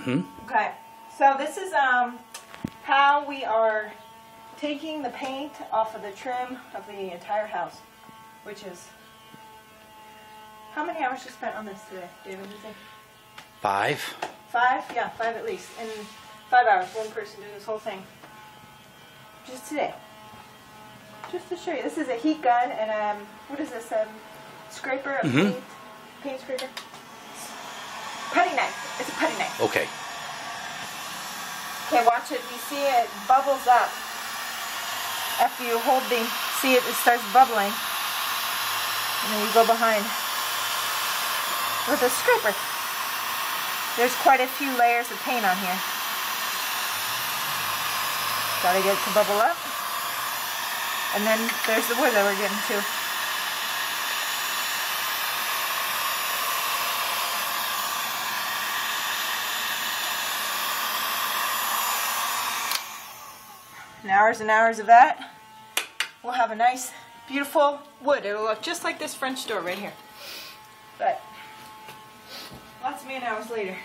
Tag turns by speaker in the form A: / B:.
A: Mm-hmm.
B: Okay, so this is um, how we are taking the paint off of the trim of the entire house, which is, how many hours you spent on this today, David, you think?
A: Five.
B: Five? Yeah, five at least. In five hours, one person doing this whole thing. Just today. Just to show you, this is a heat gun and um, what is this? a scraper, a
A: Mhm.
B: paint, paint scraper.
A: Okay.
B: Okay, watch it. You see it bubbles up. After you hold the, see it, it starts bubbling. And then you go behind with a scraper. There's quite a few layers of paint on here. Gotta get it to bubble up. And then there's the wood that we're getting to. And hours and hours of that. We'll have a nice, beautiful wood. It'll look just like this French door right here. But lots of man hours later.